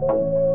you